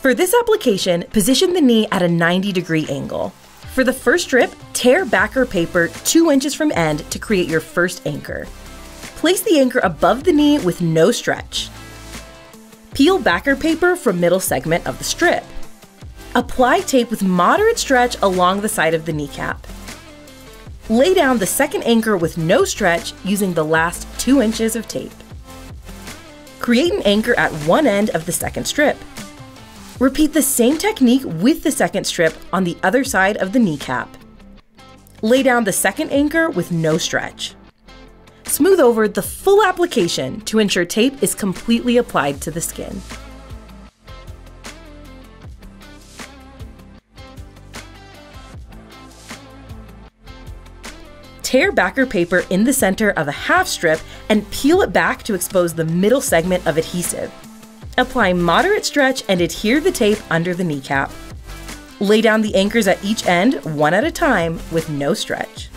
For this application, position the knee at a 90 degree angle. For the first strip, tear backer paper 2 inches from end to create your first anchor. Place the anchor above the knee with no stretch. Peel backer paper from middle segment of the strip. Apply tape with moderate stretch along the side of the kneecap. Lay down the second anchor with no stretch using the last 2 inches of tape. Create an anchor at one end of the second strip. Repeat the same technique with the second strip on the other side of the kneecap. Lay down the second anchor with no stretch. Smooth over the full application to ensure tape is completely applied to the skin. Tear backer paper in the center of a half strip and peel it back to expose the middle segment of adhesive. Apply moderate stretch and adhere the tape under the kneecap. Lay down the anchors at each end, one at a time, with no stretch.